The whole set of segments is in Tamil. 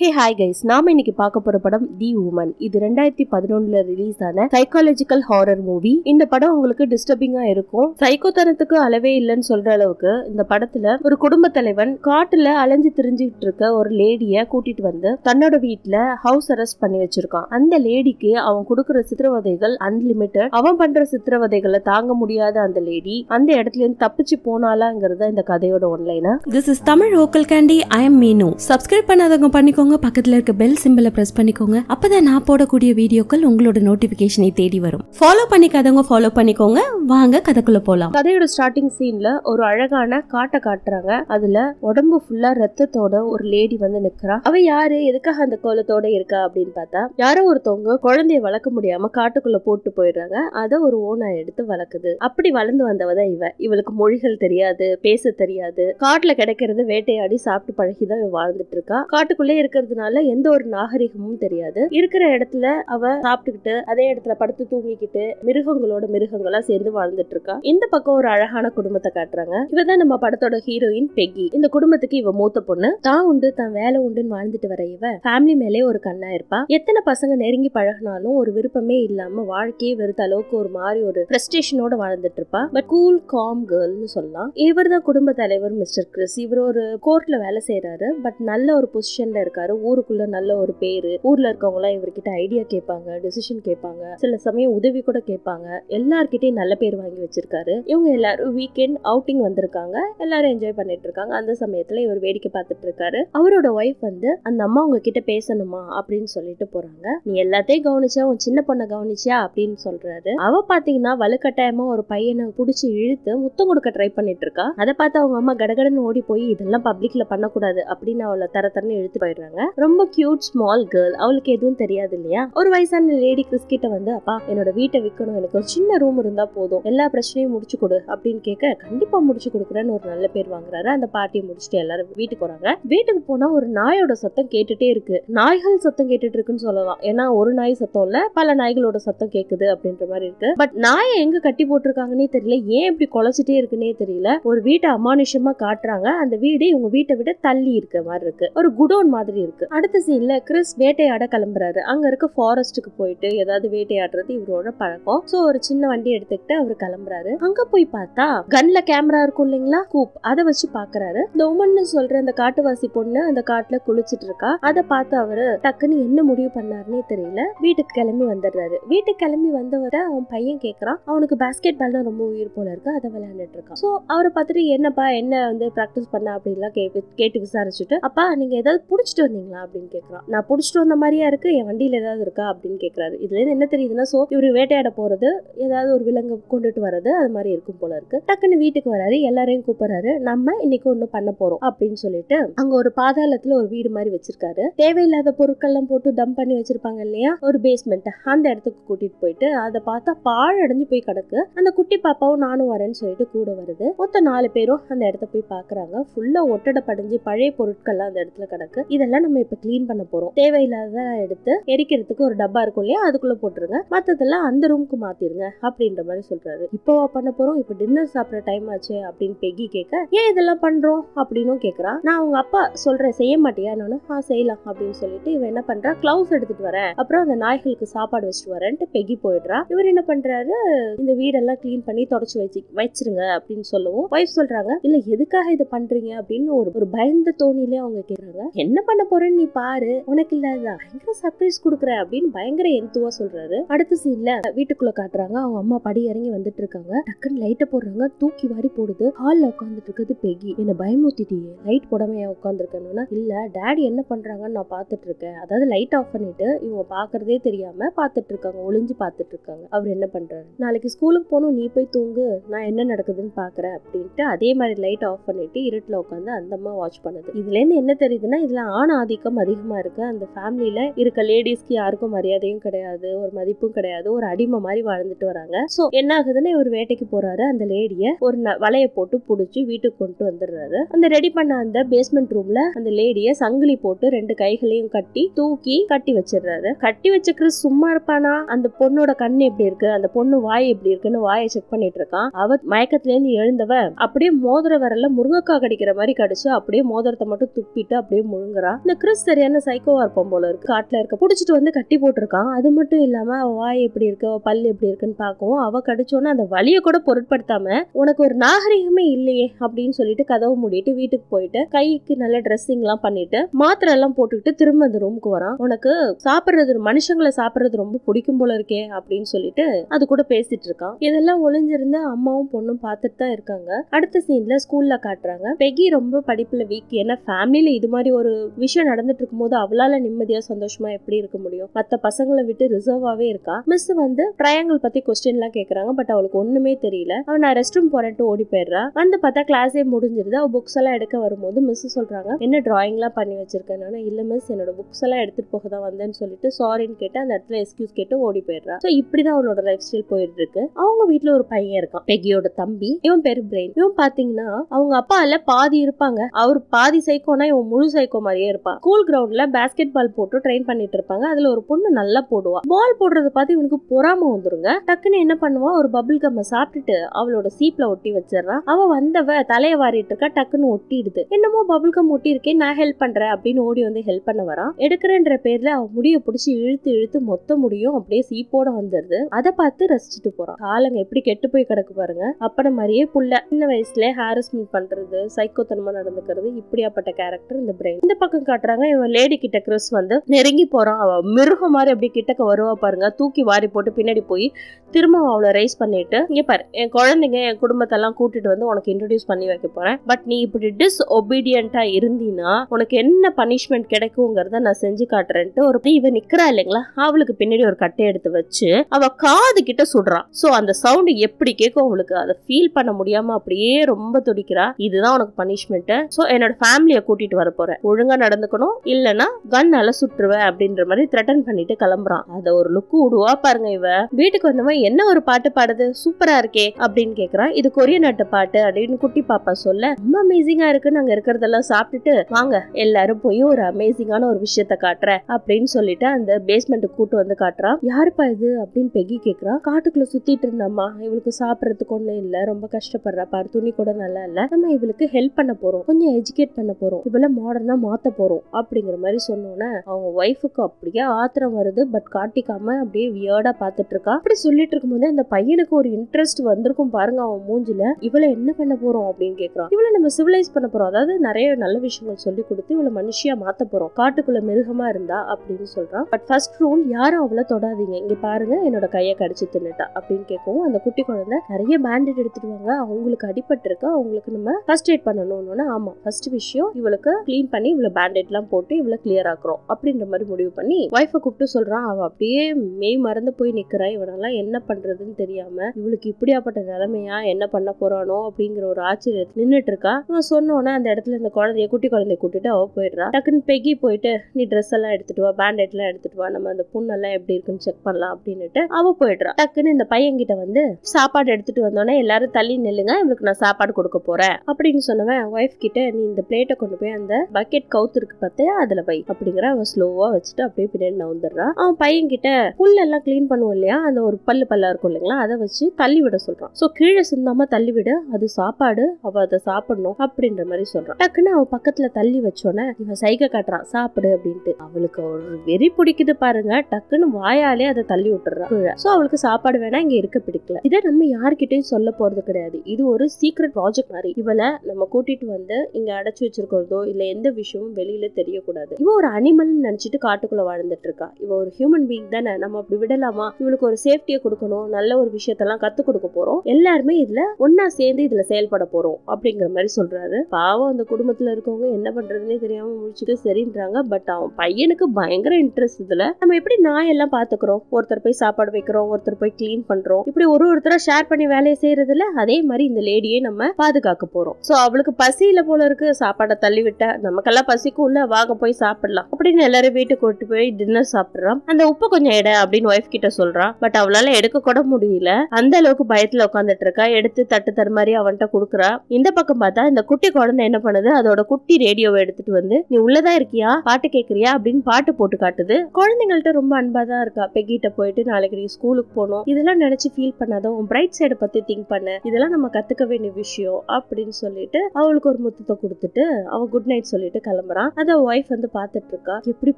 ஹே ஹாய் கைஸ் நாம இன்னைக்கு பார்க்க போற படம் தி உமன் இது ரெண்டாயிரத்தி பதினொன்னுல ரிலீஸ் ஆன சைக்காலஜிக்கல் ஹாரர் மூவி இந்த படம் உங்களுக்கு டிஸ்டர்பிங்கா இருக்கும். சைக்கோத்தனத்துக்கு அளவே இல்லைன்னு சொல்ற அளவுக்கு இந்த படத்துல ஒரு குடும்ப தலைவன் காட்டுல அலைஞ்சு திரிஞ்சுக்கிட்டு இருக்க ஒரு லேடிய கூட்டிட்டு வந்து தன்னோட வீட்டுல ஹவுஸ் அரெஸ்ட் பண்ணி வச்சிருக்கான். அந்த லேடிக்கு அவன் கொடுக்குற சித்திரவதைகள் அன்லிமிட்டட் அவன் பண்ற சித்திரவதைகளை தாங்க முடியாத அந்த லேடி அந்த இடத்துல இருந்து தப்பிச்சு போனாலாங்கிறத இந்த கதையோட ஒன்லைனா this is Tamil vocal candy I am Meenu subscribe பண்ணாதவங்க பண்ணிக்கோங்க. பக்கத்துல இருக்க பெல் சிம்பிளை பிரஸ் பண்ணிக்கோங்க. அப்பதான் நான் போடக்கூடிய வீடியோக்கள் உங்களோட நோட்டிபிகேஷனை தேடி வரும். ஃபாலோ பண்ணிக்காதவங்க ஃபாலோ பண்ணிக்கோங்க. வாங்க கதைக்குள்ள போலாம். கதையோட ஸ்டார்டிங் சீன்ல ஒரு அழகான காட்டை காட்டுறாங்க. அதுல உடம்பு ஃபுல்லா ரத்தத்தோட ஒரு லேடி வந்து நிக்கிறா. அவ யாரு? எதுக்காக அந்த கோலத்தோட இருக்கா அப்படின்னு பார்த்தா யாரோ ஒருத்தவங்க குழந்தைய வளர்க்க முடியாம காட்டுக்குள்ள போட்டு போயிடுறாங்க. அத ஒரு ஓனா எடுத்து வளர்க்குது. அப்படி வளர்ந்து வந்தவதான் இவ. இவளுக்கு மொழிகள் தெரியாது பேச தெரியாது. காட்டுல கிடைக்கிறது வேட்டையாடி சாப்பிட்டு பழகிதான் இவ வாழ்ந்துட்டு இருக்கா. காட்டுக்குள்ளே இருக்கிறதுனால எந்த ஒரு நாகரிகமும் தெரியாது. இருக்கிற இடத்துல அவ சாப்பிட்டுக்கிட்டு அதே இடத்துல படுத்து தூங்கிக்கிட்டு மிருகங்களோட மிருகங்களா சேர்ந்து வாழ்ந்துட்டு இருக்கா இந்த பக்கம் ஒரு அழகான குடும்பத்தை காட்டுறாங்க. இவதான் நம்ம படத்தோட ஹீரோயின் பெக்கி. இந்த குடும்பத்துக்கு இவ மூத்த பொண்ணு. தான் உண்டு தான் வேலை உண்டுன்னு வாழ்ந்துட்டு வர இவ ஃபேமிலி மேலே ஒரு கண்ணா இருப்பா. எத்தனை பசங்க நெருங்கி பழகினாலும் ஒரு விருப்பமே இல்லாம வாழ்க்கையே வெறுத்த அளவுக்கு ஒரு மாதிரி ஒரு பிரஸ்டேஷனோட வாழ்ந்துட்டு இருப்பா பட் கூல் காம் கேர்ள்னு சொல்லலாம். இவர் தான் குடும்ப தலைவர் மிஸ்டர் கிறிஸ். இவர் ஒரு கோர்ட்ல வேலை செய்யறாரு பட் நல்ல ஒரு பொசிஷன்ல இருக்காரு. ஊருக்குள்ள நல்ல ஒரு பேரு. ஊர்ல இருக்கவங்க எல்லாம் இவர்கிட்ட ஐடியா கேட்பாங்க டெசிஷன் கேட்பாங்க. சில சமயம் உதவி கூட கேட்பாங்க. எல்லார்கிட்டயும் நல்ல பேர் வாங்கி வச்சிருக்காரு. இவங்க எல்லாரும் வீக்கெண்ட் அவுட்டிங் வந்திருக்காங்க. எல்லாரும் என்ஜாய் பண்ணிட்டு இருக்காங்க அந்த சமயத்துல இவர் வேடிக்கை பார்த்துட்டு இருக்காரு அவரோட ஒய்ஃப் வந்து அந்த அம்மா உங்ககிட்ட பேசணுமா? அப்படின்னு சொல்லிட்டு போறாங்க. நீ எல்லாத்தையும் கவனிச்சா உன் சின்ன பொண்ணை கவனிச்சியா? அப்படின்னு சொல்றாரு. அவ பாத்தீங்கன்னா வலுக்கட்டாயமா ஒரு பையனை புடிச்சு இழுத்து முத்தம் கொடுக்க ட்ரை பண்ணிட்டு இருக்கா அதை பார்த்து அவங்க அம்மா கடகடன்னு ஓடி போய் இதெல்லாம் பப்ளிக்ல பண்ணக்கூடாது. அப்படின்னு அவளை தர தரன்னு இழுத்து போயிடுறாங்க. ரொம்ப கியூட் ஸ்மால் கேர்ள் அவளுக்கு எதுவும் தெரியாது இல்லையா? ஒரு வயசான லேடி கிறிஸ் கிட்ட வந்து அப்பா என்னோட வீட்டை விற்கணும் எனக்கு ஒரு சின்ன ரூம் இருந்தா போதும். எல்லா பிரச்சனையும் முடிச்சு கொடு. அப்படின்னு கேட்க கண்டிப்பா முடிச்சு கொடுக்குறேன்னு ஒரு நல்ல பேர் வாங்குறாரு. அந்த பார்ட்டியை முடிச்சுட்டு எல்லாரும் வீட்டுக்கு போறாங்க வீட்டுக்கு போனா ஒரு நாயோட சத்தம் கேட்டுட்டே இருக்கு. நாய்கள் சத்தம் கேட்டுட்டு இருக்குன்னு சொல்லலாம். ஏன்னா ஒரு நாய் சத்தம் இல்ல பல நாய்களோட சத்தம் கேக்குது அப்படின்ற மாதிரி இருக்கு. பட் நாயை எங்க கட்டி போட்டிருக்காங்கன்னே தெரியல. ஏன் இப்படி குலைச்சிட்டே இருக்குன்னே தெரியல. ஒரு வீட்டை அமானுஷமா காட்டுறாங்க. அந்த வீடு இவங்க வீட்டை விட தள்ளி இருக்க மாதிரி இருக்கு. ஒரு குடோன் மாதிரி இருக்கு. அடுத்த சீன்ல கிறிஸ் வேட்டையாட கிளம்புறாரு. அங்க இருக்க ஃபாரஸ்ட்டுக்கு போயிட்டு ஏதாவது வேட்டையாடுறது இவரோட பழக்கம். சோ ஒரு சின்ன வண்டி எடுத்துக்கிட்டு அவர் கிளம்புறாரு. அங்க போய் பார்த்தா கன்ல கேமரா இருக்கும் இல்லைங்களா? கூப் அதை வச்சு பாக்குறாரு இந்த உமன்னு சொல்ற அந்த காட்டுவாசி பொண்ணு அந்த காட்டுல குளிச்சிட்டு இருக்கா. அதை பார்த்து அவரு டக்குன்னு என்ன முடிவு பண்ணாருன்னே தெரியல. வீட்டுக்கு கிளம்பி வந்துடுறாரு. வீட்டுக்கு கிளம்பி வந்தவரை அவன் பையன் கேக்குறான். அவனுக்கு பேஸ்கெட் பால்னா ரொம்ப உயிர் போல இருக்கு. அதை விளையாண்டுட்டு இருக்கான். சோ அவரை பார்த்துட்டு என்னப்பா என்ன வந்து பிராக்டிஸ் பண்ண? அப்படின்லாம் கேட்டு கேட்டு விசாரிச்சுட்டு அப்பா நீங்க ஏதாவது புடிச்சிட்டு வந்தீங்களா அப்படின்னு கேக்குறான் நான் புடிச்சிட்டு வந்த மாதிரியா இருக்கு? என் வண்டியில ஏதாவது இருக்கா? அப்படின்னு கேட்கறாரு இதுல இருந்து என்ன தெரியுதுன்னா சோ இவரு வேட்டையாட போறது ஏதாவது ஒரு விலங்கு கொண்டுட்டு வர்றது அது மாதிரி இருக்கும் போல இருக்கு. டக்குன்னு வீட்டுக்கு வராரு. எல்லாரையும் கூப்பிடுறாரு. நம்ம இன்னைக்கு ஒண்ணு பண்ண போறோம் அப்படின்னு சொல்லிட்டு அங்க ஒரு பாதாளத்துல ஒரு வீடு மாதிரி வச்சிருக்காரு. தேவையில்லாத பொருட்கள்லாம் போட்டு டம்ப் பண்ணி வச்சிருப்பாங்க இல்லையா? ஒரு பேஸ்மெண்ட் அந்த இடத்துக்கு கூட்டிட்டு போயிட்டு அதை பார்த்தா பாழடைஞ்சு போய் கிடக்கு. அந்த குட்டி பாப்பாவும் நானும் வரேன்னு சொல்லிட்டு கூட வருது. மொத்தம் நாலு பேரும் அந்த இடத்த போய் பாக்குறாங்க. ஃபுல்லா ஒட்டடை படிஞ்சு பழைய பொருட்கள்லாம் அந்த இடத்துல கிடக்கு. இதெல்லாம் நம்ம இப்ப க்ளீன் பண்ண போறோம். தேவையில்லாத எடுத்து எரிக்கிறதுக்கு ஒரு டப்பா இருக்கும் இல்லையா? அதுக்குள்ள போட்டுருங்க. மத்ததெல்லாம் அந்த ரூமுக்கு மாத்திருங்க அப்படின்ற மாதிரி சொல்றாரு. இப்போவா பண்ண போறோம்? இப்ப டின்னர் சாப்பிட்ற டைம் ஆச்சு அப்படின்னு பெகி கேட்க ஏன் இதெல்லாம் பண்றோம்? அப்படின்னும் கேக்குறா. நான் அவங்க அப்பா சொல்றேன் செய்ய மாட்டியா? நானும் ஆ செய்யலாம் அப்படின்னு சொல்லிட்டு இவன் என்ன பண்றா? கிளவுஸ் எடுத்துட்டு வரேன் அப்புறம் அந்த நாய்களுக்கு சாப்பாடு வச்சுட்டு வரேன்ட்டு பெகி போயிடுறா. இவர் என்ன பண்றாரு? இந்த வீடெல்லாம் க்ளீன் பண்ணி தொடச்சு வச்சு வச்சிருங்க அப்படின்னு சொல்லவும் ஒய்ஃப் சொல்றாங்க இல்ல எதுக்காக இது பண்றீங்க? அப்படின்னு ஒரு ஒரு பயந்த தோணிலே அவங்க கேக்குறாங்க. என்ன பண்ண போறேன்னு நீ பாரு. உனக்கு இல்லாத பயங்கர சர்ப்ரைஸ் கொடுக்குற அப்படின்னு பயங்கர எந்துவா சொல்றாரு. அடுத்த சீன்ல வீட்டுக்குள்ள காட்டுறாங்க. அவங்க அம்மா படி இறங்கி வந்துட்டு இருக்காங்க. டக்குன்னு லைட்டை போடுறாங்க. தூக்கி வாரி போடுது. ஹால்ல உட்காந்துட்டு இருக்கிறது பெகி. என்ன பயமுத்திட்டியே லைட் போடாமையா உட்காந்துருக்கணும்னா இல்ல டேடி என்ன பண்றாங்கன்னு நான் பாத்துட்டு இருக்கேன். அதாவது லைட் ஆஃப் பண்ணிட்டு இவங்க பாக்குறதே தெரியாம பாத்துட்டு இருக்காங்க. ஒளிஞ்சு பாத்துட்டு இருக்காங்க. அவர் என்ன பண்றாரு? நாளைக்கு ஸ்கூலுக்கு போகணும் நீ போய் தூங்கு. நான் என்ன நடக்குதுன்னு பாக்குறேன் அப்படின்ட்டு அதே மாதிரி லைட் ஆஃப் பண்ணிட்டு இருட்டுல உட்காந்து அந்த அம்மா வாட்ச் பண்ணுது. இதுல இருந்து என்ன தெரியுதுன்னா இதுல ஆன் ஆதிக்கம் அதிகமாக இருக்குது அந்த ஃபேமிலியில் இருக்க லேடிஸ்க்கு யாருக்கும் மரியாதையும் கிடையாது ஒரு மதிப்பும் கிடையாது ஒரு அடிமை மாதிரி வாழ்ந்துட்டு வராங்க. ஸோ என்ன ஆகுதுன்னா இவர் வேட்டைக்கு போறாரு. அந்த லேடியை ஒரு ந- வலைய போட்டு பிடிச்சி வீட்டுக்கு கொண்டு வந்துடுறாரு. அந்த ரெடி பண்ண அந்த பேஸ்மெண்ட் ரூம்ல அந்த லேடியை சங்கிலி போட்டு ரெண்டு கைகளையும் கட்டி தூக்கி கட்டி வச்சிடுறாரு. கட்டி வச்சுக்கிற சும்மா இருப்பானா? அந்த பொண்ணோட கண் எப்படி இருக்கு? அந்த பொண்ணு வாய் எப்படி இருக்குன்னு வாயை செக் பண்ணிட்டு இருக்கான். அவ மயக்கத்திலேருந்து எழுந்தவ அப்படியே மோதிர வரல முருங்கக்காய் கடிக்கிற மாதிரி கடிச்சு அப்படியே மோதிரத்தை மட்டும் துப்பிட்டு அப்படியே முழுங்குறான் இந்த கிறிஸ் சரியான சைக்கோவா இருப்போம் போல இருக்கு. காட்டுல இருக்க புடிச்சிட்டு வந்து கட்டி போட்டிருக்கான். அது மட்டும் இல்லாம அவ வாய் எப்படி இருக்கு அவ பல் எப்படி இருக்குன்னு பார்க்கவும் அவ கடிச்சோன்னா அந்த வழியை கூட பொருட்படுத்தாம உனக்கு ஒரு நாகரிகமே இல்லையே அப்படின்னு சொல்லிட்டு கதவு மூடிட்டு வீட்டுக்கு போயிட்டு கைக்கு நல்ல ட்ரெஸ்ஸிங் எல்லாம் பண்ணிட்டு மாத்திரை எல்லாம் போட்டுக்கிட்டு திரும்ப அந்த ரூமுக்கு வரான். உனக்கு சாப்பிடுறது மனுஷங்களை சாப்பிடுறது ரொம்ப பிடிக்கும் போல இருக்கே அப்படின்னு சொல்லிட்டு அது கூட பேசிட்டு இருக்கான். இதெல்லாம் ஒளிஞ்சிருந்து அம்மாவும் பொண்ணும் பார்த்துட்டு தான் இருக்காங்க. அடுத்த சீன்ல ஸ்கூல்ல காட்டுறாங்க. பெகி ரொம்ப படிப்புல வீக் ஏன்னா ஃபேமிலியில இது மாதிரி ஒரு விஷயம் நடந்துட்டு இருக்கும்போது அவளால நிம்மதியா சந்தோஷமா எப்படி இருக்க முடியும்? மத்த பசங்களை விட்டு ரிசர்வாவே இருக்கா? மிஸ் வந்து ட்ரையாங்கிள் பத்தி கொஸ்டின் எல்லாம் கேக்குறாங்க பட் அவளுக்கு ஒண்ணுமே தெரியல. அவன் நான் ரெஸ்ட் ரூம் போறேன்ட்டு ஓடி போயிடுறா. வந்து பார்த்தா கிளாஸே முடிஞ்சிருது. அவ புக்ஸ் எல்லாம் எடுக்க வரும்போது மிஸ் சொல்றாங்க என்ன டிராயிங் எல்லாம் பண்ணி வச்சிருக்கேன் நானு இல்ல மிஸ் என்னோட புக்ஸ் எல்லாம் எடுத்துட்டு போக தான் வந்தேன்னு சொல்லிட்டு சாரின்னு கேட்டு அந்த இடத்துல எக்ஸ்கியூஸ் கேட்டு ஓடி போயிடுறா. ஸோ இப்படிதான் அவளோட லைஃப் ஸ்டைல் போயிட்டு இருக்கு. அவங்க வீட்டுல ஒரு பையன் இருக்கான் பெகியோட தம்பி. இவன் பேரு பிரெயின் இவன் பாத்தீங்கன்னா அவங்க அப்பா இல்ல பாதி இருப்பாங்க. அவர் பாதி சைக்கோனா இவன் முழு சைக்கோ மாதிரியே இருப்பான். ஸ்கூல் கிரவுண்ட்ல பேஸ்கெட் பால் போட்டு ட்ரெயின் பண்ணிட்டு இருப்பாங்க. அதுல ஒரு பொண்ணு நல்லா போடுவா. பால் போடுறத பார்த்து இவனுக்கு பொறாம வந்துருங்க. டக்குன்னு என்ன பண்ணுவான் ஒரு பபிள் கம்ம சாப்பிட்டுட்டு அவளோட சீப்ல ஒட்டி வச்சிடறான் அவ வந்தவ தலைய வாரிட்டு இருக்கா டக்குன்னு ஒட்டிடுது. என்னமோ பபிள் கம் ஒட்டி இருக்கேன் நான் ஹெல்ப் பண்றேன் அப்படின்னு ஓடி வந்து ஹெல்ப் பண்ண வரான் எடுக்கிறேன்ற பேர்ல அவ முடிய பிடிச்சி இழுத்து இழுத்து மொத்த முடியும் அப்படியே சீப்போட வந்துருது அதை பார்த்து ரசிச்சுட்டு போறான் காலங்க எப்படி கெட்டு போய் கிடக்கு பாருங்க. அப்பட மாதிரியே புள்ள. சின்ன வயசுல ஹாரஸ்மெண்ட் பண்றது சைக்கோத்தனமா நடந்துக்கிறது இப்படியாப்பட்ட கேரக்டர் இந்த பிரெயின் இந்த பக்கம் காட்டுறாங்க. இவன் லேடி கிட்ட கிறிஸ் வந்து நெருங்கி போறான். அவ மிருகம் மாதிரி அப்படி கிட்டக்க வருவா பாருங்க. தூக்கி வாரி போட்டு பின்னாடி போய் திரும்ப அவளை ரைஸ் பண்ணிட்டு இங்க பாரு என் குழந்தைங்க என் குடும்பத்தெல்லாம் கூட்டிட்டு வந்து உனக்கு இன்ட்ரடியூஸ் பண்ணி வைக்க போறேன். பட் நீ இப்படி டிஸ் ஒபீடியண்டா இருந்தீன்னா உனக்கு என்ன பனிஷ்மெண்ட் கிடைக்குங்கிறத நான் செஞ்சு காட்டுறேன்ட்டு ஒரு இவ நிக்கிறா இல்லைங்களா? அவளுக்கு பின்னாடி ஒரு கட்டை எடுத்து வச்சு அவ காது கிட்ட சுடுறான் சோ அந்த சவுண்ட் எப்படி கேட்கும் அவளுக்கு? அதை ஃபீல் பண்ண முடியாம அப்படியே ரொம்ப துடிக்கிறா. இதுதான் உனக்கு பனிஷ்மெண்ட் சோ என்னோட ஃபேமிலியை கூட்டிட்டு வர போறேன். ஒழுங்கா நடந்துக்கணும். இல்லனா கன்னால சுட்டுருவேன் அப்படின்ற மாதிரி த்ரெட்டன் பண்ணிட்டு கிளம்புறான். அத ஒரு லுக்கு விடுவா பாருங்க இவ. வீட்டுக்கு வந்தவன் என்ன ஒரு பாட்டு பாடுது? சூப்பரா இருக்கே அப்படின்னு கேக்குறான். இது கொரிய நாட்டு பாட்டு அப்படின்னு குட்டி பாப்பா சொல்ல ரொம்ப அமேசிங்கா இருக்கு. நாங்க இருக்கிறதெல்லாம் சாப்பிட்டுட்டு வாங்க. எல்லாரும் போய் ஒரு அமேசிங்கான ஒரு விஷயத்த காட்டுறேன் அப்படின்னு சொல்லிட்டு அந்த பேஸ்மெண்ட் கூட்டு வந்து காட்டுறான். யாருப்பா இது? அப்படின்னு பெகி கேக்குறான். காட்டுக்குள்ள சுத்திட்டு இருந்தம்மா. இவளுக்கு சாப்பிடறதுக்கு ஒண்ணு இல்ல. ரொம்ப கஷ்டப்படுறா. பாரு துணி கூட நல்லா இல்ல. நம்ம இவளுக்கு ஹெல்ப் பண்ண போறோம். கொஞ்சம் எஜுகேட் பண்ண போறோம். இவள மாடர்னா மாத்த போறோம். அப்படிங்கிற மாதிரி சொன்னோன்னே அவங்க ஒய்ஃபுக்கு அப்படியே ஆத்திரம் வருது. பட் காட்டிக்காம அப்படியே வியர்டா பார்த்துட்ருக்கா. இருக்கா அப்படி சொல்லிட்டு இருக்கும்போது அந்த பையனுக்கு ஒரு இன்ட்ரெஸ்ட் வந்திருக்கும் பாருங்க அவன் மூஞ்சில. இவளை என்ன பண்ண போறோம் அப்படின்னு கேட்குறான் இவளை நம்ம சிவிலைஸ் பண்ண போறோம். அதாவது நிறைய நல்ல விஷயங்கள் சொல்லி கொடுத்து இவளை மனுஷியா மாத்த போறோம். காட்டுக்குள்ள மிருகமா இருந்தா அப்படின்னு சொல்றான். பட் ஃபர்ஸ்ட் ரூல் யாரும் அவளை தொடாதீங்க. இங்க பாருங்க என்னோட கையை கடிச்சு தின்னுட்டா அப்படின்னு கேட்கவும் அந்த குட்டி குழந்தை நிறைய பேண்டேட் எடுத்துட்டு வாங்க. அவங்களுக்கு அடிபட்டு இருக்கு அவங்களுக்கு நம்ம ஃபர்ஸ்ட் எய்ட் பண்ணணும்னு ஆமா ஃபர்ஸ்ட் விஷயம் இவளுக்கு க்ளீன் பண்ணி இவ்வளோ பேண்டேட் எல்லாம் போட்டு இவ்வளோ கிளியர் ஆக்குறோம் அப்படின்ற மாதிரி முடிவு பண்ணி ஒய்ஃபை கூப்பிட்டு சொல்கிறான் அவள் அப்படியே மெய் மறந்து போய் நிக்கிறா. இவனெல்லாம் என்ன பண்ணுறதுன்னு தெரியாமல் இவளுக்கு இப்படியாப்பட்ட நிலைமையா என்ன பண்ண போறானோ அப்படிங்கிற ஒரு ஆச்சரியத்தில் நின்றுட்டு இருக்கா. இவன் சொன்னோன்னே அந்த இடத்துல இந்த குழந்தைய குட்டி குழந்தைய கூட்டிட்டு அவள் போயிடுறா. டக்குன்னு பெகி போயிட்டு நீ ட்ரெஸ் எல்லாம் எடுத்துட்டு வா பேண்டேட்லாம் எடுத்துட்டு வா நம்ம அந்த புண்ணெல்லாம் எப்படி இருக்குன்னு செக் பண்ணலாம் அப்படின்னுட்டு அவள் போயிடுறா. டக்குன்னு இந்த பையன்கிட்ட வந்து சாப்பாடு எடுத்துட்டு வந்தோடனே எல்லாரும் தள்ளி நில்லுங்க இவளுக்கு நான் சாப்பாடு கொடுக்க போறேன் அப்படின்னு சொன்னவன் ஒய்ஃப் கிட்ட நீ இந்த பிளேட்டை கொண்டு போய் அந்த பக்கெட் கவுத்து இருக்கு பார்த்தியா அதுல வை அப்படிங்கிற அவன் ஸ்லோவா வச்சுட்டு அப்படியே பின்னாடி நவுந்துடுறான் அவன் பையன் கிட்ட புல்லெல்லாம் க்ளீன் பண்ணுவோம் இல்லையா? அந்த ஒரு பல்லு பல்லா இருக்கும் இல்லைங்களா? அதை வச்சு தள்ளி விட சொல்றான். சோ கீழே சிந்தாம தள்ளி விட. அது சாப்பாடு. அவ அதை சாப்பிடணும் அப்படின்ற மாதிரி சொல்றான். டக்குன்னு அவள் பக்கத்துல தள்ளி வச்சோன்னே இவன் சைகை காட்டுறான் சாப்பிடு அப்படின்ட்டு. அவளுக்கு ஒரு வெறி பிடிக்குது பாருங்க. டக்குன்னு வாயாலே அதை தள்ளி விட்டுறான் ஸோ அவளுக்கு சாப்பாடு வேணா இங்க இருக்க பிடிக்கல. இதை நம்ம யார்கிட்டயும் சொல்ல போறது கிடையாது. இது ஒரு சீக்ரெட் ப்ராஜெக்ட் மாதிரி. இவளை நம்ம கூட்டிட்டு வந்து இங்க அடைச்சி வச்சிருக்கிறதோ இல்ல எந்த விஷயமும் வெளியில தெரியக்கூடாது. இவ ஒரு அனிமல் நினைச்சிட்டு காட்டுக்குள்ள வாழ்ந்துட்டு இருக்கா இவ ஒரு ஹியூமன் பீங் தானே நம்ம அப்படி விடலாமா? இவளுக்கு ஒரு சேஃப்டியை கொடுக்கணும் நல்ல ஒரு விஷயத்தெல்லாம் கத்து கொடுக்க போறோம். எல்லாருமே இதுல ஒன்னா சேர்ந்து இதுல செயல்பட போறோம் அப்படிங்கிற மாதிரி சொல்றாரு. பாவம் அந்த குடும்பத்துல இருக்கவங்க என்ன பண்றதுன்னே தெரியாம முடிச்சுட்டு சரின்றாங்க. பட் அவன் பையனுக்கு பயங்கர இன்ட்ரெஸ்ட் இதுல. நம்ம எப்படி நாய் எல்லாம் பாத்துக்கிறோம்? ஒருத்தர் போய் சாப்பாடு வைக்கிறோம் ஒருத்தர் போய் கிளீன் பண்றோம். இப்படி ஒரு ஒருத்தரா ஷேர் பண்ணி வேலையை செய்யறதுல அதே மாதிரி இந்த லேடியை நம்ம பாதுகாக்க போறோம். சோ அவளுக்கு பசியில போல இருக்கு. சாப்பாடை தள்ளி விட்டா நமக்கெல்லாம் பசிக்கும். உள்ள வாங்க போய் சாப்பிடலாம். அப்படின்னு எல்லாரும் வீட்டுக்கு கூட்டு போய் டின்னர் சாப்பிடுறான் அந்த உப்பு கொஞ்சம் எடை அப்படின்னு ஒய்ஃப் கிட்ட சொல்றான். பட் அவளால எடுக்க கூட முடியல. அந்த அளவுக்கு பயத்துல உட்காந்துட்டு இருக்கா. எடுத்து தட்டு தரு மாதிரி அவன்கிட்ட கொடுக்குறா. இந்த பக்கம் பார்த்தா இந்த குட்டி குழந்தை என்ன பண்ணுது? அதோட குட்டி ரேடியோவை எடுத்துட்டு வந்து நீ உள்ளதான் இருக்கியா? பாட்டு கேட்கறியா அப்படின்னு பாட்டு போட்டு காட்டுது. குழந்தைங்கள்ட்ட ரொம்ப அன்பா தான் இருக்கா. பெக்கிட்ட போயிட்டு நாளைக்கு நீ ஸ்கூலுக்கு போகணும். இதெல்லாம் நினைச்சு ஃபீல் பண்ணாத. உன் பிரைட் சைடை பத்தி திங்க் பண்ண. இதெல்லாம் நம்ம கத்துக்க வேண்டிய விஷயம் அப்படின்னு சொல்லிட்டு அவளுக்கு ஒரு முத்தத்தை கொடுத்துட்டு அவன் குட் நைட் சொல்லிட்டு கிளம்புறான் அத ஒய்ஃப் வந்து பாத்துட்டு இருக்கா எப்படி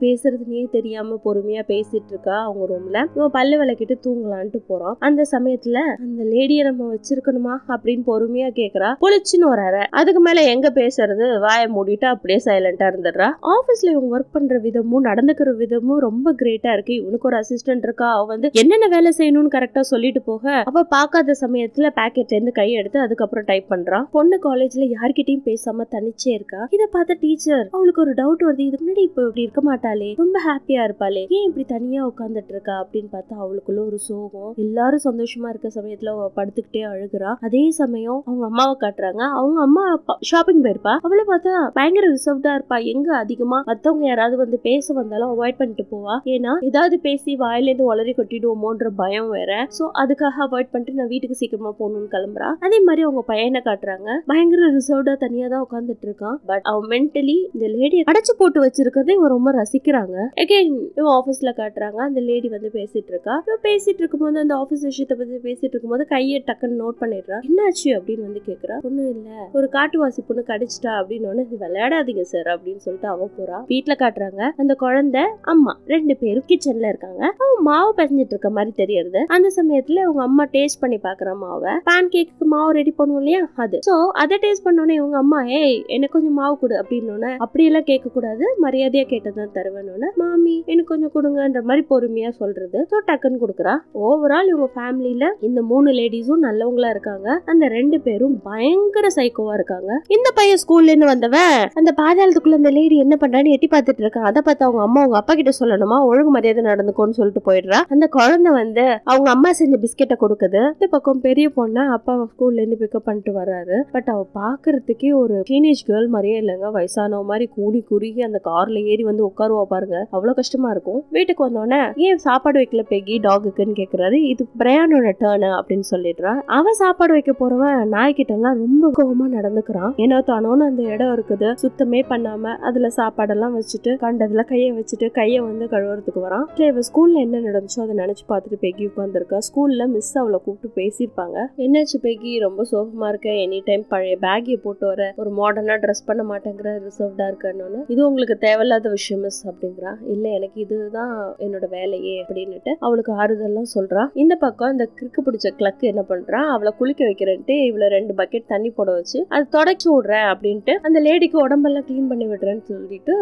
பேசுறதுனே தெரியாம பொறுமையா பேசிட்டு இருக்கா அவங்க ரூம்ல இவன் பல்லு விளக்கிட்டு தூங்கலான்ட்டு போறான். அந்த சமயத்துல அந்த லேடிய நம்ம வச்சிருக்கணுமா அப்படின்னு பொறுமையா கேக்குறா. பொழிச்சுன்னு வராரு அதுக்கு மேல எங்க பேசுறது? வாயை மூடிட்டு அப்படியே சைலண்டா இருந்துடுறா. ஆபீஸ்ல இவங்க ஒர்க் பண்ற விதமும் நடந்துக்கிற விதமும் ரொம்ப கிரேட்டா இருக்கு. இவனுக்கு ஒரு அசிஸ்டன்ட் இருக்கா? அவ வந்து என்னென்ன வேலை செய்யணும்னு கரெக்டா சொல்லிட்டு போக அவ பார்க்காத சமயத்துல பேக்கெட்ல இருந்து கை எடுத்து அதுக்கப்புறம் டைப் பண்றான் பொண்ணு காலேஜ்ல யார்கிட்டயும் பேசாம தனிச்சே இருக்கா. இத பார்த்த டீச்சர் அவளுக்கு ஒரு டவுட் வருது. இதுக்கு முன்னாடி இப்ப இப்படி இருக்க மாட்டாளே. ரொம்ப ஹாப்பியா இருப்பாளே. ஏன் இப்படி தனியா உட்காந்துட்டு இருக்கா அப்படின்னு பார்த்தா அவளுக்குள்ள ஒரு சோகம். எல்லாரும் சந்தோஷமா இருக்க சமயத்துல அவ படுத்துக்கிட்டே அழுகுறா. அதே சமயம் அவங்க அம்மாவை காட்டுறாங்க. அவங்க அம்மா ஷாப்பிங் போயிருப்பா. அவளை பார்த்தா பயங்கர ரிசர்வ்டா இருப்பா. எங்க அதிகமா மத்தவங்க யாராவது வந்து பேச வந்தாலும் அவாய்ட் பண்ணிட்டு போவா. ஏன்னா ஏதாவது பேசி வாயிலேருந்து உளறி கொட்டிடுவோமோன்ற பயம் வேற. சோ அதுக்காக அவாய்ட் பண்ணிட்டு நான் வீட்டுக்கு சீக்கிரமா போகணும்னு கிளம்புறா. அதே மாதிரி அவங்க பையனை காட்டுறாங்க. பயங்கர ரிசர்வ்டா தனியா தான் உட்காந்துட்டு இருக்கான். பட் அவன் மென்டலி இந்த லேடியை அடைச்சு போட்டு வச்சிருக்கிறதே இவன் ரொம்ப ரசிக்கிறாங்க. அகைன் இவன் ஆஃபீஸில் காட்டுறாங்க. அந்த லேடி வந்து பேசிட்டு இருக்கா. இவன் பேசிட்டு இருக்கும்போது அந்த ஆஃபீஸ் விஷயத்த பத்தி பேசிட்டு இருக்கும்போது கையை டக்குன்னு நோட் பண்ணிடுறா. என்னாச்சு? அப்படின்னு வந்து கேட்குறா ஒன்றும் இல்ல. ஒரு காட்டுவாசி பொண்ணு கடிச்சிட்டா? அப்படின்னு ஒன்று விளையாடாதீங்க சார் அப்படின்னு சொல்லிட்டு அவ போறா. வீட்டில் காட்டுறாங்க. அந்த குழந்தை அம்மா ரெண்டு பேரும் கிச்சன்ல இருக்காங்க. அவன் மாவு பிசைஞ்சிட்டு இருக்க மாதிரி தெரியறது. அந்த சமயத்துல அவங்க அம்மா டேஸ்ட் பண்ணி பாக்குற மாவை. பேன் கேக்கு மாவு ரெடி பண்ணுவோம் இல்லையா? அது. ஸோ அதை டேஸ்ட் பண்ணோடனே இவங்க அம்மா ஏய் எனக்கு கொஞ்சம் மாவு கொடு. அப்படின்னு அப்படியெல்லாம் கேட்க கூடாது மரியாதையா கேட்டதான் தருவேன்னு மாமி எனக்கு கொஞ்சம் கொடுங்கன்ற மாதிரி பொறுமையா சொல்றது. ஸோ டக்குன்னு கொடுக்குறா. ஓவரால் இவங்க ஃபேமிலியில இந்த மூணு லேடிஸும் நல்லவங்களா இருக்காங்க. அந்த ரெண்டு பேரும் பயங்கர சைக்கோவா இருக்காங்க. இந்த பையன் ஸ்கூல்ல இருந்து வந்தவன் அந்த பாதாளத்துக்குள்ள அந்த லேடி என்ன பண்றான்னு எட்டி பார்த்துட்டு இருக்கான் அதை பார்த்து அவங்க அம்மா அவங்க அப்பா கிட்ட சொல்லணுமா? ஒழுங்கு மரியாதை நடந்துக்கோன்னு சொல்லிட்டு போயிடுறா. அந்த குழந்தை வந்து அவங்க அம்மா செஞ்ச பிஸ்கெட்டை கொடுக்குது. இந்த பக்கம் பெரிய பொண்ணு அப்பா ஸ்கூல்ல இருந்து பிக்கப் பண்ணிட்டு வர்றாரு. பட் அவ பாக்குறதுக்கே ஒரு டீனேஜ் கேர்ள் மாதிரியே இல்லைங்க. வயசானவ மாதிரி மூடி குறுகி அந்த கார்ல ஏறி வந்து உட்காருவா பாருங்க. அவ்வளவு கஷ்டமா இருக்கும். வீட்டுக்கு வந்தோடனே ஏன் சாப்பாடு வைக்கல பெகி? டாகுக்குன்னு கேக்குறாரு. இது பிரயானோட டேர்னு அப்படின்னு சொல்லிடுறான் அவன் சாப்பாடு வைக்க போறவன் நாய்கிட்டலாம் ரொம்ப கோபமா நடந்துக்கிறான். ஏன்னா தானோன்னு அந்த இடம் இருக்குது. சுத்தமே பண்ணாம அதுல சாப்பாடெல்லாம் வச்சுட்டு கண்டதுல கையை வச்சுட்டு கையை வந்து கழுவுறதுக்கு வரான். இவன் இவ ஸ்கூல்ல என்ன நடந்துச்சோ அதை நினைச்சு பார்த்துட்டு பெகி உட்காந்துருக்கா ஸ்கூல்ல மிஸ் அவளை கூப்பிட்டு பேசியிருப்பாங்க. என்னாச்சு பெகி? ரொம்ப சோகமா இருக்க. எனி டைம் பழைய பேக்கியை போட்டு வர. ஒரு மாடர்னா ட்ரெஸ் பண்ண மாட்டேங்கிற. ரிசர்வ்டா பண்ணோன்னு இது உங்களுக்கு தேவையில்லாத விஷயம் மிஸ் அப்படிங்கிறா? இல்ல எனக்கு இதுதான் என்னோட வேலையே அப்படின்னுட்டு அவளுக்கு ஆறுதல்லாம் சொல்றா. இந்த பக்கம் இந்த கிறுக்கு பிடிச்ச கிளக்கு என்ன பண்றா? அவளை குளிக்க வைக்கிறேன்ட்டு இவள ரெண்டு பக்கெட் தண்ணி போட வச்சு அது தொடச்சி விடுறேன் அப்படின்ட்டு அந்த லேடிக்கு உடம்பெல்லாம் கிளீன் பண்ணி விடுறேன்னு சொல்லிட்டு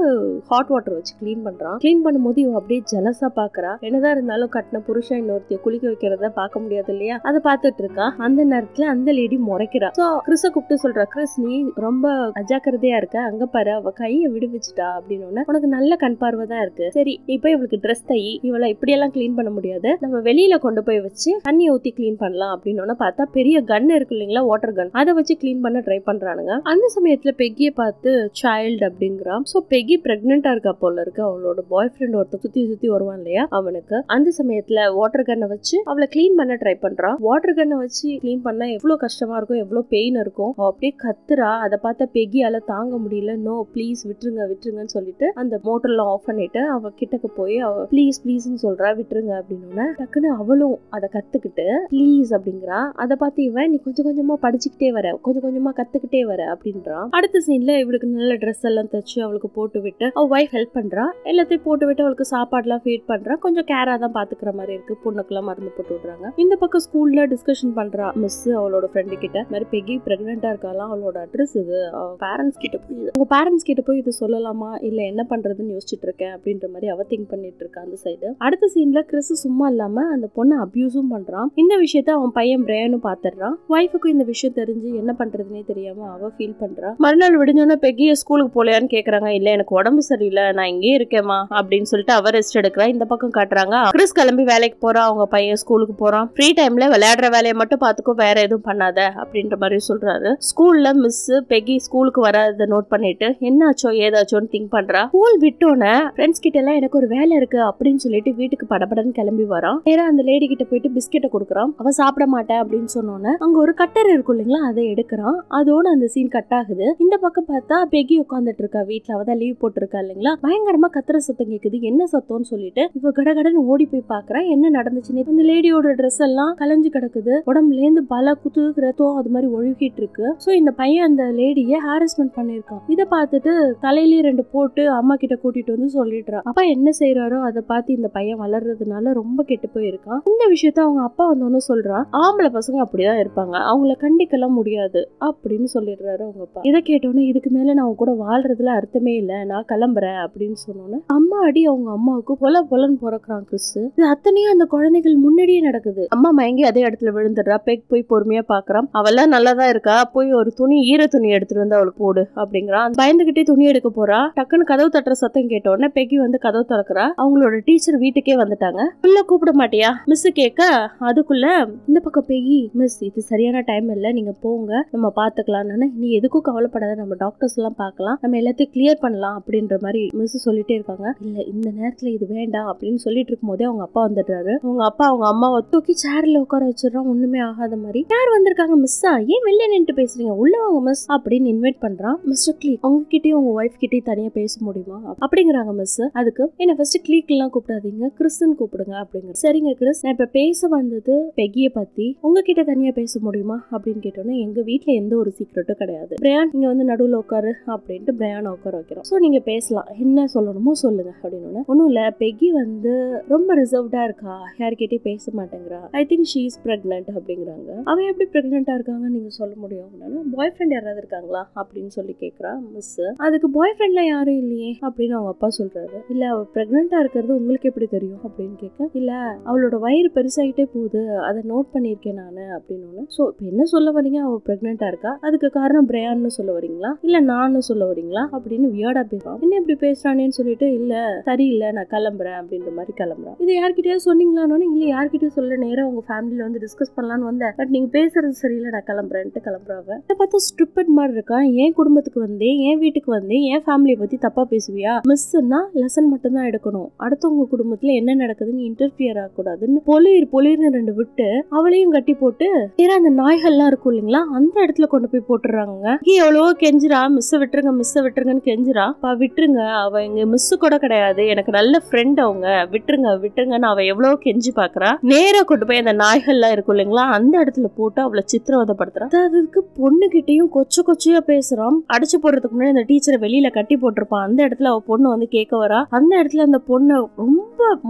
ஹாட் வாட்டர் வச்சு கிளீன் பண்றான் கிளீன் பண்ணும்போது இவ அப்படியே ஜலசா பாக்குறா. என்னதான் இருந்தாலும் கட்டின புருஷன் இன்னொருத்திய குளிக்க வைக்கிறத பார்க்க முடியாது இல்லையா? அதை பார்த்துட்டு இருக்கா. அந்த நேரத்துல அந்த லேடி முறைக்கிறா. சோ கிறிஸ கூப்பிட்டு சொல்றா கிறிஸ் நீ ரொம்ப அஜாக்கிரதையா இருக்க. அங்க பாரு அவ கையை விடுவிச்சுட்டா அப்படின்னு உனக்கு நல்ல கண் பார்வை தான் இருக்கு. சரி நீ போய் இவளுக்கு ட்ரெஸ் தை இவளை இப்படியெல்லாம் கிளீன் பண்ண முடியாது. நம்ம வெளியில கொண்டு போய் வச்சு தண்ணி ஊத்தி கிளீன் பண்ணலாம். அப்படின்னு பார்த்தா பெரிய கன் இருக்கு இல்லைங்களா வாட்டர் கன் அதை வச்சு கிளீன் பண்ண ட்ரை பண்றானுங்க. அந்த சமயத்துல பெக்கிய பார்த்து சைல்டு அப்படிங்கிறான். ஸோ பெகி பிரெக்னெண்டா இருக்கா போல இருக்கு. அவளோட பாய் ஃப்ரெண்ட் ஒருத்த சுத்தி சுத்தி வருவான் இல்லையா அவனுக்கு. அந்த சமயத்துல வாட்டர் கன்னை வச்சு அவளை கிளீன் பண்ண ட்ரை பண்றான். வாட்டர் கன்னை வச்சு க்ளீன் பண்ணா எவ்வளவு கஷ்டமா இருக்கும் எவ்வளவு பெயின் இருக்கும். அப்படியே கத்துறா. அதை பார்த்தா பெகியால தாங்க முடியல. நோ ப்ளீஸ் விட்டுருங்க விட்டுருங்கன்னு சொல்லிட்டு அந்த மோட்டர்லாம் ஆஃப் பண்ணிட்டு அவ கிட்டக்கு போய் அவ ப்ளீஸ் ப்ளீஸ்னு சொல்றா விட்டுருங்க அப்படின்னு டக்குன்னு அவளும் அதை கத்துக்கிட்டு ப்ளீஸ் அப்படிங்கிறா. அதை பார்த்து இவன் நீ கொஞ்சம் கொஞ்சமா படிச்சுக்கிட்டே வர கொஞ்சம் கொஞ்சமா கத்துக்கிட்டே வர அப்படின்றான் அடுத்த சீன்ல இவளுக்கு நல்ல ட்ரெஸ் எல்லாம் தச்சு அவளுக்கு போட்டு விட்டு அவ ஒய்ஃப் ஹெல்ப் பண்றா. எல்லாத்தையும் போட்டு விட்டு அவளுக்கு சாப்பாடுலாம் ஃபீட் பண்றா. கொஞ்சம் கேரா தான் பாத்துக்கிற மாதிரி இருக்கு. பொண்ணுக்கெல்லாம் மருந்து போட்டு விடுறாங்க. இந்த பக்கம் ஸ்கூல்ல டிஸ்கஷன் பண்றா மிஸ் அவளோட ஃப்ரெண்டு கிட்ட. மாதிரி பெகி பிரெக்னெண்டா இருக்காலாம் அவளோட அட்ரஸ் இது. பேரண்ட்ஸ் கிட்ட போய் உங்க பேரண்ட்ஸ் கிட்ட போய் இது சொல்லலாமா? இல்லை என்ன பண்றதுன்னு யோசிச்சுட்டு இருக்கேன் அப்படின்ற மாதிரி அவ திங்க் பண்ணிட்டு இருக்கா அந்த சைடு அடுத்த சீன்ல கிறிஸ் சும்மா இல்லாம அந்த பொண்ணை அப்யூஸும் பண்றான். இந்த விஷயத்த அவன் பையன் பிரேனும் பார்த்துடுறான் ஒய்ஃபுக்கும் இந்த விஷயம் தெரிஞ்சு என்ன பண்றதுனே தெரியாமல் அவ ஃபீல் பண்ணுறான் மறுநாள் விடுஞ்சோன்னா பெக்கியை ஸ்கூலுக்கு போலையான்னு கேட்குறாங்க இல்லை எனக்கு உடம்பு சரியில்லை நான் இங்கேயே இருக்கேமா அப்படின்னு சொல்லிட்டு அவ ரெஸ்ட் எடுக்கிறா. இந்த பக்கம் காட்டுறாங்க. கிறிஸ் கிளம்பி வேலைக்கு போகிறான் அவங்க பையன் ஸ்கூலுக்கு போறான். ஃப்ரீ டைம்ல விளையாடுற வேலையை மட்டும் பார்த்துக்கோ வேற எதுவும் பண்ணாத அப்படின்ற மாதிரி சொல்கிறாரு ஸ்கூலில் மிஸ் பெகி ஸ்கூலுக்கு வராத நோட் பண்ணிட்டு என்னாச்சோ ஏதாச்சும்னு திங்க் பண்றா. ஸ்கூல் விட்டோன்னே ஃப்ரெண்ட்ஸ் கிட்ட எல்லாம் எனக்கு ஒரு வேலை இருக்கு அப்படின்னு சொல்லிட்டு வீட்டுக்கு படபடன்னு கிளம்பி வரான். நேரா அந்த லேடி கிட்ட போயிட்டு பிஸ்கெட்டை கொடுக்குறான். அவ சாப்பிட மாட்டேன் அப்படின்னு சொன்னோன்னே அங்க ஒரு கட்டர் இருக்கும் இல்லைங்களா அதை எடுக்கிறான். அதோட அந்த சீன் கட் ஆகுது. இந்த பக்கம் பார்த்தா பெகி உட்காந்துட்டு இருக்கா வீட்டுல அவ தான் லீவ் போட்டிருக்கா இல்லைங்களா. பயங்கரமா கத்துற சத்தம் கேக்குது. என்ன சத்தம்னு சொல்லிட்டு இவ கடகடன்னு ஓடி போய் பாக்குறா. என்ன நடந்துச்சுன்னு இந்த லேடியோட ட்ரெஸ் எல்லாம் கலைஞ்சு கிடக்குது. உடம்புல இருந்து பல குத்து ரத்தம் அது மாதிரி ஒழுகிட்டு இருக்கு. சோ இந்த பையன் அந்த லேடிய ஹாரஸ்மெண்ட் பண்ணிருக்கான் இதை பார்த்துட்டு தலையிலேயே ரெண்டு போட்டு அம்மா கிட்ட கூட்டிட்டு வந்து சொல்லிடுறா. அப்பா என்ன செய்யறாரோ அதை பார்த்து இந்த பையன் வளர்றதுனால ரொம்ப கெட்டு போயிருக்கான். இந்த விஷயத்த அவங்க அப்பா வந்தோன்னு சொல்றான் ஆம்பளை பசங்க அப்படிதான் இருப்பாங்க. அவங்கள கண்டிக்கலாம் முடியாது. அப்படின்னு சொல்லிடுறாரு அவங்க அப்பா. இதை கேட்டோன்னே இதுக்கு மேல நான் அவங்க கூட வாழ்றதுல அர்த்தமே இல்ல. நான் கிளம்புறேன். அப்படின்னு சொன்னோன்னே அம்மா அடி அவங்க அம்மாவுக்கு பொல பொலன்னு பிறக்கிறான் கிறிஸ். இது அத்தனையும் அந்த குழந்தைகள் முன்னாடியே நடக்குது. அம்மா மயங்கி அதே இடத்துல விழுந்துடுறா. பெக் போய் பொறுமையா பாக்குறான். அவெல்லாம் நல்லாதான் இருக்கா? போய் ஒரு துணி ஈர துணி எடுத்துட்டு வந்து அவளுக்கு போடு. அப்படிங்கிறான். பயந்துகிட்டே துணி எடுக்க போறா. டக்குன்னு கதவு தட்டுற சத்தம் கேட்ட உடனே பெக்கி வந்து கதவு திறக்கிறா. அவங்களோட டீச்சர் வீட்டுக்கே வந்துட்டாங்க. உள்ள கூப்பிட மாட்டியா? மிஸ் கேட்க அதுக்குள்ள இந்த பக்கம் பெகி மிஸ் இது சரியான டைம் இல்ல. நீங்க போங்க. நம்ம பாத்துக்கலாம்னு. நீ எதுக்கும் கவலைப்படாத. நம்ம டாக்டர்ஸ் எல்லாம் பார்க்கலாம் நம்ம எல்லாத்தையும் கிளியர் பண்ணலாம் அப்படின்ற மாதிரி மிஸ் சொல்லிட்டே இருக்காங்க. இல்ல இந்த நேரத்துல இது வேண்டாம். அப்படின்னு சொல்லிட்டு இருக்கும் போதே அவங்க அப்பா வந்துடுறாரு. அவங்க அப்பா அவங்க அம்மாவை தூக்கி சேர்ல உட்கார வச்சிடறான் ஒண்ணுமே ஆகாத மாதிரி. யார் வந்திருக்காங்க மிஸ்ஸா ஏன் வெளில நின்று பேசுறீங்க? உள்ள வாங்க மிஸ் அப்படின்னு இன்வைட் பண்றான். மிஸ்டர் கிளீக் உங்ககிட்டயும் உங்க ஒய்ஃப் கிட்டே தனியா பேச முடியுமா? அப்படிங்கிறாங்க மிஸ் அதுக்கு என்ன ஃபர்ஸ்ட் கிளீக் எல்லாம் கூப்பிடாதீங்க கிறிஸ்ன்னு கூப்பிடுங்க அப்படிங்க சரிங்க கிறிஸ். நான் இப்ப பேச வந்தது பெகியை பத்தி உங்ககிட்ட தனியா பேச முடியுமா? அப்படின்னு கேட்டோன்னே எங்க வீட்டில் எந்த ஒரு சீக்ரெட்டும் கிடையாது. பிரயான் நீங்க வந்து நடுவில் உட்காரு அப்படின்ட்டு பிரயான் உட்கார வைக்கிறோம். சோ நீங்க பேசலாம். என்ன சொல்லணுமோ சொல்லுங்க அப்படின்னு ஒன்றும் இல்ல பெகி வந்து ரொம்ப ரிசர்வ்டா இருக்கா? யார்கிட்டயும் பேச மாட்டேங்கிறா. I think she is pregnant அப்படிங்கிறாங்க. அவ எப்படி ப்ரெக்னெண்ட்டாக இருக்காங்க நீங்க சொல்ல முடியும்? அப்படின்னா பாய் ஃப்ரெண்ட் யாராவது இருக்காங்களா? அப்படின்னு சொல்லி கேக்குறா மிஸ் அதுக்கு பாய் ஃப்ரெண்ட்லாம் யாரும் இல்லையே? அப்படின்னு அவங்க அப்பா சொல்றாரு. இல்ல அவ பிரெக்னெண்டா இருக்கிறது உங்களுக்கு எப்படி தெரியும்? அப்படின்னு கேட்க இல்ல அவளோட வயிறு பெருசாயிட்டே போகுது. அதை நோட் பண்ணியிருக்கேன் நானு அப்படின்னு ஸோ இப்போ என்ன சொல்ல வரீங்க அவள் பிரெக்னெண்டா இருக்கா? அதுக்கு காரணம் பிரயான்னு சொல்ல வரீங்களா இல்ல நான்னு சொல்ல வரீங்களா அப்படின்னு வியாடா பேசுறான். என்ன இப்படி பேசுறானேன்னு சொல்லிட்டு இல்ல சரியில்லை நான் கிளம்புறேன் அப்படின்ற மாதிரி கிளம்புறான். இது யார்கிட்டயாவது சொன்னீங்களான்னு? இல்ல யார்கிட்டயும் சொல்ல நேரம் உங்க ஃபேமிலியில வந்து டிஸ்கஸ் பண்ணலான்னு வந்தேன். பட் நீங்க பேசுறது சரியில்லை. நான் கிளம்புறேன்ட்டு கிளம்புறாங்க இதை பார்த்தா ஸ்ட்ரிப்பட் மாதிரி இருக்கான். என் குடும்பத்துக்கு வந்தே என் வீட்டுக்கு வந்தே என் ஃபேமிலியை பற்றி தப்பா பேசுவியா? மிஸ்ன்னா லெசன் மட்டும் தான் எடுக்கணும். அடுத்தவங்க குடும்பத்துல என்ன நடக்குதுன்னு இன்டர்ஃபியர் ஆகக்கூடாதுன்னு பொலிர் பொலிர்னு ரெண்டு விட்டு அவளையும் கட்டி போட்டு வேற அந்த நாய்கள்லாம் இருக்கும் இல்லைங்களா அந்த இடத்துல கொண்டு போய் போட்டுறாங்க எவ்வளவோ கெஞ்சிரா மிஸ்ஸை விட்டுருங்க மிஸ்ஸை விட்டுருங்கன்னு கெஞ்சிரா பா விட்டுருங்க. அவ எங்க மிஸ் கூட கிடையாது. எனக்கு நல்ல ஃப்ரெண்ட் அவங்க. விட்டுருங்க விட்டுருங்கன்னு அவ எவ்வளவு கெஞ்சி பாக்குறா. நேரா கொண்டு போய் அந்த நாய்கள்லாம் இருக்கும் இல்லைங்களா அந்த இடத்துல போட்டு அவளை சித்திரவதைப்படுத்துறான் அதுக்கு பொண்ணுகிட்டயும் கொச்ச கொச்சையா பேசுறான் அடிச்சு போடுறதுக்கு முன்னாடி அந்த டீச்சரை வெளியில கட்டி போட்டிருப்பான். அந்த இடத்துல அவ பொண்ணு வந்து கேட்க வரா. அந்த இடத்துல அந்த பொண்ணை ரொம்ப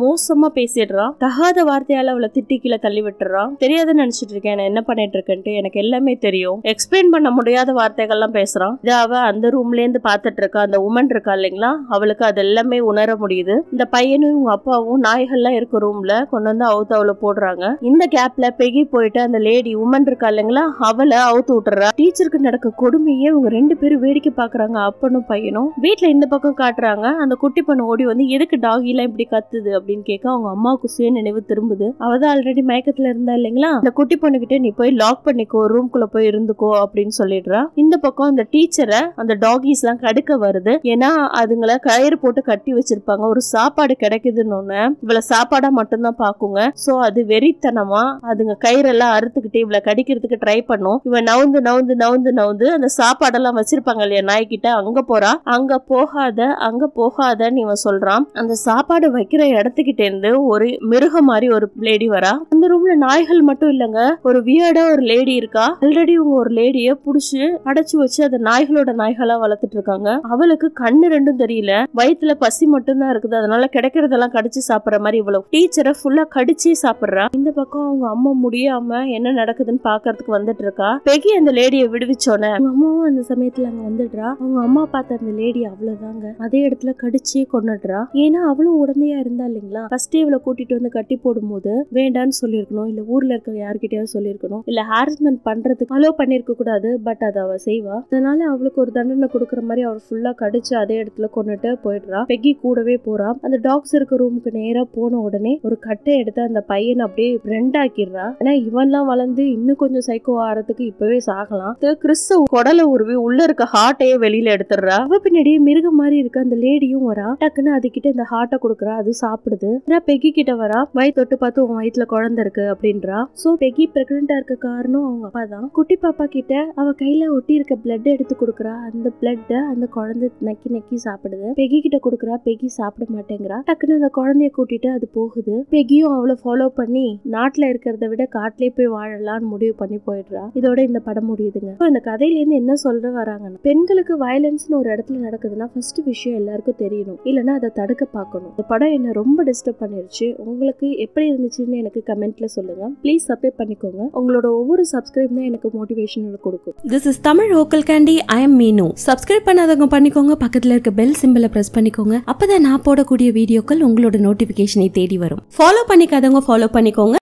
மோசமா பேசிடுறான் தகாத வார்த்தையால அவளை திட்டி கீழே தள்ளி விட்டுறான் தெரியாதுன்னு நினைச்சிட்டு இருக்கேன். என்ன பண்ணிட்டு இருக்கேன்ட்டு எனக்கு எல்லாமே தெரியும். எக்ஸ்பிளைன் பண்ண முடியாத வார்த்தைகள்லாம் பேசுறான் இது அவள் அந்த ரூம்ல இருந்து பாத்துட்டு இருக்கா. அந்த உமன் இருக்கா இல்லைங்களா? அவளுக்கு அது எல்லாமே உணர முடியுது. இந்த பையனும் இவங்க அப்பாவும் நாய்கள்லாம் இருக்க ரூம்ல கொண்டு வந்து அவுத்து அவளை போடுறாங்க. இந்த கேப்ல பெகி போயிட்டு அந்த லேடி உமன் இருக்கா இல்லைங்களா? அவளை அவுத்து விட்டுறா. டீச்சருக்கு நடக்க கொடுமையே இவங்க ரெண்டு பேரும் வேடிக்கை பாக்குறாங்க அப்பனும் பையனும் வீட்டில் இந்த பக்கம் காட்டுறாங்க. அந்த குட்டி பொண்ணு ஓடி வந்து எதுக்கு டாகி எல்லாம் இப்படி கத்துது? அப்படின்னு கேட்க அவங்க அம்மாவுக்கு சுய நினைவு திரும்புது. அவதான் ஆல்ரெடி மயக்கத்துல இருந்தா இல்லைங்களா? அந்த குட்டி பொண்ணு கிட்ட நீ போய் லாக் பண்ணிக்கோ ரூம்குள்ள போய் இருந்துக்கோ அப்படின்னு சொல்லிடுறா. இந்த பக்கம் அந்த டீச்சரை அந்த டாகிஸ் எல்லாம் கடுக்க வருது. ஏன்னா அதுங்கள கயிறு போட்டு கட்டி வச்சிருப்பாங்க. ஒரு சாப்பாடு கிடைக்குதுன்னு ஒண்ணு இவள சாப்பாடா மட்டும்தான் பாக்குங்க. சோ அது வெறித்தனமா அதுங்க கயிறெல்லாம் அறுத்துக்கிட்டு இவளை கடிக்கிறதுக்கு ட்ரை பண்ணும். இவன் நவுந்து நவுந்து நவுந்து நவுந்து அந்த சாப்பாடெல்லாம் வச்சிருப்பாங்க இல்லையா நாய்கிட்ட அங்க போறா? அங்க போகாத அங்க போகாதன்னு இவன் சொல்றான். அந்த சாப்பாடு வைக்கிற இடத்துக்கிட்ட இருந்து ஒரு மிருகம் மாதிரி ஒரு லேடி வரா. அந்த ரூம்ல நாய்கள் மட்டும் இல்லங்க. ஒரு வியர்டா ஒரு லேடி இருக்கா. ஆல்ரெடி இவங்க ஒரு லேடிய புடிச்சு அடைச்சு வச்சு அந்த நாய்களோட நாய்களா வளர்த்துட்டு இருக்காங்க. அவளுக்கு கண்ணு ரெண்டும் தெரியல. வயித்துல பசி மட்டும் தான் இருக்குது. அதனால கிடைக்கிறதெல்லாம் கடிச்சு சாப்பிடுற மாதிரி இவ்வளவு. டீச்சரை ஃபுல்லா கடிச்சு சாப்பிடுறா. இந்த பக்கம் அவங்க அம்மா முடியாம என்ன நடக்குதுன்னு பாக்குறதுக்கு வந்துட்டு இருக்கா. பெகி அந்த லேடியை விடுவிச்சோன்னே அவங்க அம்மாவும் அந்த சமயத்துல அங்க வந்துடுறா. அவங்க அம்மா பார்த்த அந்த லேடி அவ்வளவுதாங்க. அதே இடத்துல கடிச்சே கொண்டுடுறா ஏன்னா அவளும் உடந்தையா இருந்தா இல்லைங்களா? ஃபர்ஸ்ட் இவளை கூட்டிட்டு வந்து கட்டி போடும்போது வேண்டான்னு சொல்லியிருக்கணும். இல்ல ஊர்ல இருக்க யார்கிட்டயாவது சொல்லியிருக்கணும். இல்ல ஹாரஸ்மெண்ட் பண்றதுக்கு அலோ பண்ணிருக்க கூடாது. பட் அதை அவ செய்வா. அதனால அவளுக்கு ஒரு தண்டனை கொடுக்குற மாதிரி அவர் ஃபுல்லா கடிச்சு அதே இடத்துல கொண்டுட்டு போயிடுறா. பெக்கி கூடவே போறா. அந்த டாக்ஸ் இருக்க ரூமுக்கு நேரா போன உடனே ஒரு கட்டை எடுத்து அந்த பையனை அப்படியே பிரெண்ட் ஆக்கிடுறா. ஏன்னா இவன்லாம் வளர்ந்து இன்னும் கொஞ்சம் சைக்கோ ஆறதுக்கு இப்பவே சாகலாம். கிறிஸ்து குடலை உருவி உள்ள இருக்க ஹார்ட்டையே வெளியில எடுத்துடுறா. அவ பின்னாடியே மிருகம் மாதிரி இருக்க. அந்த லேடியும் வரா டக்குன்னு அதுகிட்ட இந்த ஹார்ட்டை கொடுக்குறா. அது சாப்பிடுது. ஆனா பெகி கிட்ட வரா? வயிறு தொட்டு பார்த்து உன் வயித்துல குழந்தை இருக்கு அப்படின்றா. சோ பெகி பிரெக்னெண்டா இருக்க காரணம் அவங்க அப்பா தான். குட்டி பாப்பா கிட்ட அவ கையில ஒட்டி இருக்க பிளட் எடுத்து கொடுக்குறா. அந்த பிளட்ட அந்த குழந்தை நக்கி நக்கி சாப்பிடுது. பெகி கிட்ட கொடுக்குறா. பெகி சாப்பிட மாட்டேங்கிறா. டக்குன்னு அந்த குழந்தைய கூட்டிட்டு அது போகுது. பெகியும் அவளை ஃபாலோ பண்ணி நாட்டுல இருக்கிறத விட காட்டிலே போய் வாழலாம்னு முடிவு பண்ணி போயிடுறா. இதோட இந்த படம் முடியுதுங்க. இந்த கதையில இருந்து என்ன சொல்ற வராங்கன்னா பெண்களுக்கு வயலன்ஸ்னு ஒரு இடத்துல நடக்குதுன்னா ஃபர்ஸ்ட் விஷயம் எல்லாருக்கும் தெரியணும். இல்லைன்னா அதை தடுக்க பார்க்கணும். இந்த படம் என்ன ரொம்ப டிஸ்டர்ப் பண்ணிருச்சு. உங்களுக்கு எப்படி இருந்துச்சுன்னு எனக்கு கமெண்ட்ல சொல்லுங்க. ப்ளீஸ் சப்ஸ்கிரைப் பண்ணிக்கோங்க. உங்களோட ஒவ்வொரு சப்ஸ்கிரைப் தான் எனக்கு மோட்டிவேஷன் கொடுக்கும். This is Tamil vocal candy I am Meenu subscribe பண்ணாதவங்க பண்ணிக்கோங்க. பக்கத்துல இருக்க பெல் சிம்பிளை பிரஸ் பண்ணிக்கோங்க. அப்பதான் நான் போடக்கூடிய வீடியோக்கள் உங்களோட நோட்டிபிகேஷனை தேடி வரும். ஃபாலோ பண்ணிக்காதவங்க ஃபாலோ பண்ணிக்கோங்க.